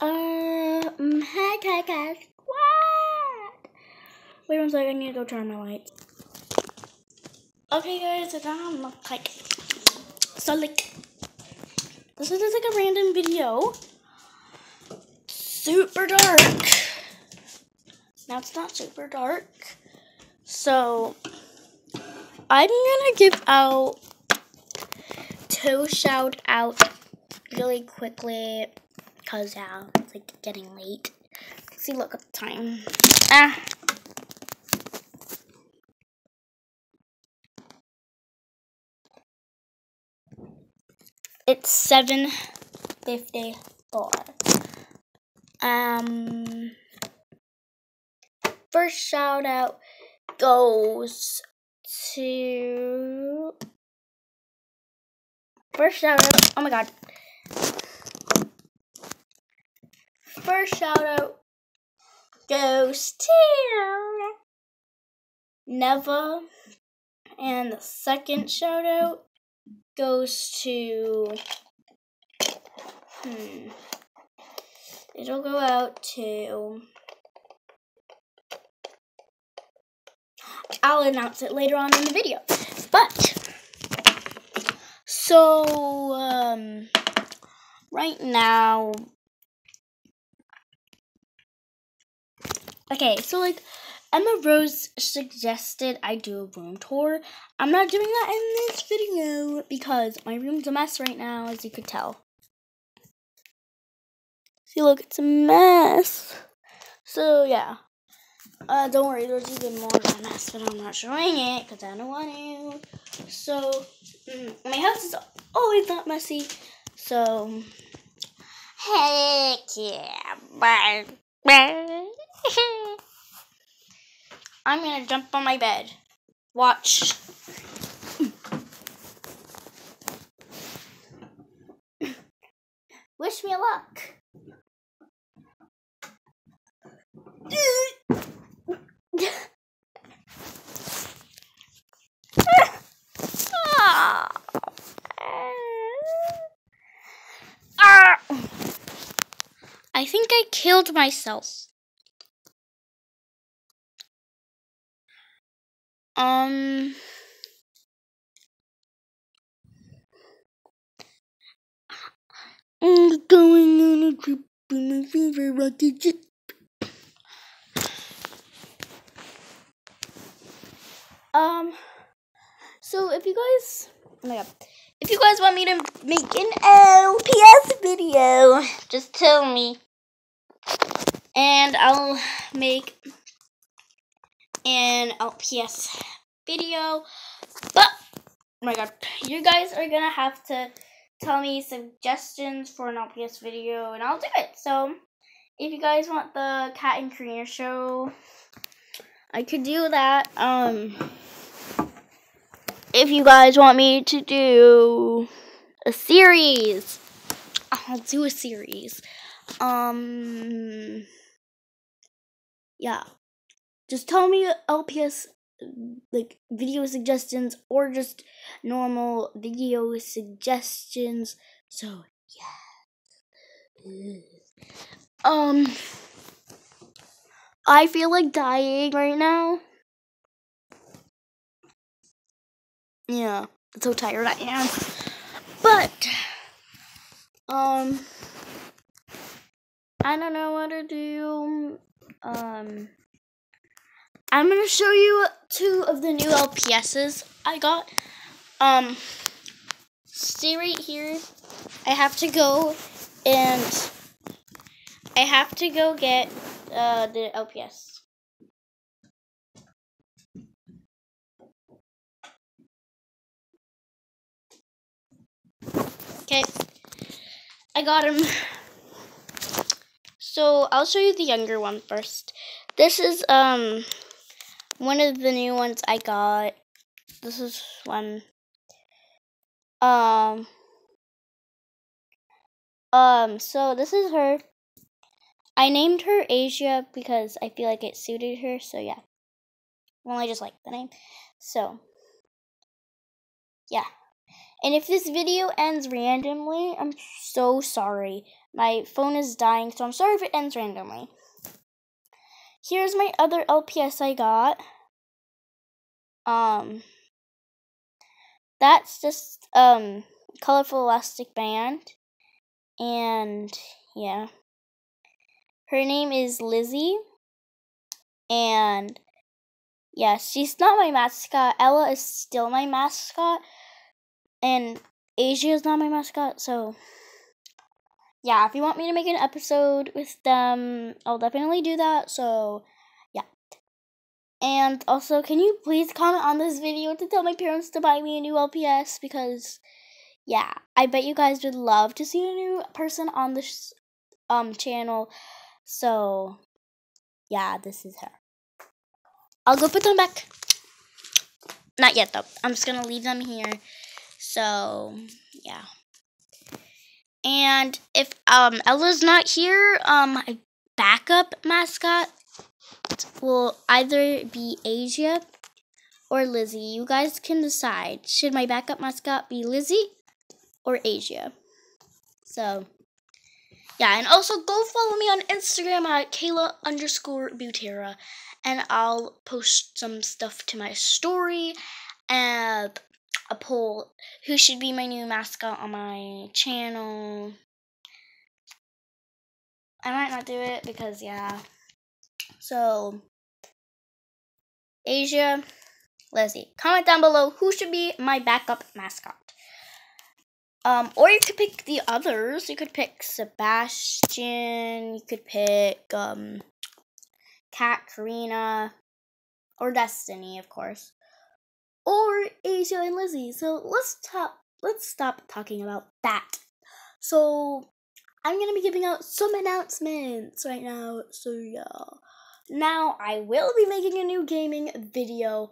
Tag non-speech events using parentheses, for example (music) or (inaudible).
Um, hi, hi, guys. What? Wait one second, I need to go turn my lights. Okay, guys, it's on like so like this is just like a random video. Super dark. Now it's not super dark. So I'm gonna give out two shout out really quickly because yeah, it's like getting late. Let's see, look at the time. Ah. It's seven fifty four. Um, first shout out goes to first shout out. Oh my god. First shout out goes to Neva, and the second shout out goes to hmm. It'll go out to. I'll announce it later on in the video. But so um, right now Okay, so like Emma Rose suggested I do a room tour. I'm not doing that in this video because my room's a mess right now, as you could tell. See, look, it's a mess. So, yeah. Uh, don't worry, there's even more of a mess, but I'm not showing it because I don't want to. So, mm, my house is always not messy. So, heck yeah. Bye. Bye. (laughs) I'm gonna jump on my bed. Watch. Wish me luck. Ah. Ah. I think I killed myself. Um. I'm going on a trip in my favorite rocket ship. Um. So if you guys, oh my god, if you guys want me to make an LPS video, just tell me, and I'll make an LPS video. But, oh my god, you guys are gonna have to tell me suggestions for an LPS video and I'll do it. So, if you guys want the Cat and Karina show, I could do that. Um, if you guys want me to do a series, I'll do a series. Um, yeah just tell me LPS like video suggestions or just normal video suggestions. So yeah. Um I feel like dying right now. Yeah, so tired I am. But um I don't know what to do. Um I'm gonna show you two of the new LPSs I got. Um, see right here. I have to go and I have to go get uh, the LPS. Okay, I got him. So I'll show you the younger one first. This is um one of the new ones I got. This is one. Um. Um. So this is her. I named her Asia because I feel like it suited her. So yeah. Well, I just like the name. So. Yeah. And if this video ends randomly, I'm so sorry. My phone is dying, so I'm sorry if it ends randomly. Here's my other LPS I got. Um, that's just um colorful elastic band, and yeah, her name is Lizzie, and yeah, she's not my mascot. Ella is still my mascot, and Asia is not my mascot. So yeah, if you want me to make an episode with them, I'll definitely do that. So yeah. And also, can you please comment on this video to tell my parents to buy me a new LPS because yeah, I bet you guys would love to see a new person on this um channel. So yeah, this is her. I'll go put them back. Not yet though. I'm just gonna leave them here. So yeah. And if um Ella's not here, um my backup mascot will either be Asia or Lizzie. You guys can decide. Should my backup mascot be Lizzie or Asia? So yeah, and also go follow me on Instagram at Kayla underscore Butera, and I'll post some stuff to my story and a poll who should be my new mascot on my channel. I might not do it because, yeah. So, Asia, Leslie, comment down below who should be my backup mascot. Um, or you could pick the others. You could pick Sebastian. You could pick um, Kat, Karina, or Destiny, of course, or Asia and Lizzie. So let's stop. Let's stop talking about that. So I'm gonna be giving out some announcements right now. So yeah, now I will be making a new gaming video